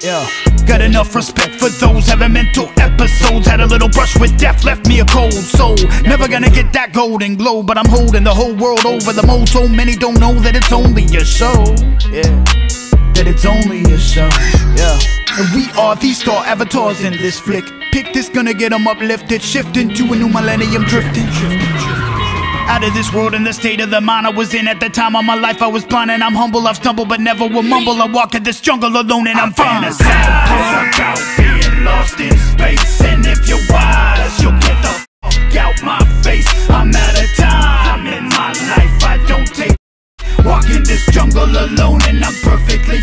Yeah. Got enough respect for those having mental episodes. Had a little brush with death, left me a cold soul. Never gonna get that golden glow, but I'm holding the whole world over the mold. So many don't know that it's only a show. Yeah. That it's only a show. Yeah. And we are the star avatars in this flick. Pick this, gonna get them uplifted. Shifting to a new millennium, drifting, drifting, drifting. Out of this world and the state of the mind I was in. At the time of my life I was blind and I'm humble I've stumbled but never will mumble. I walk in this jungle alone and I'm fine. I fantasize about being lost in space. And if you're wise you'll get the fuck out my face. I'm out of time in my life. I don't take Walking this jungle alone and I'm perfectly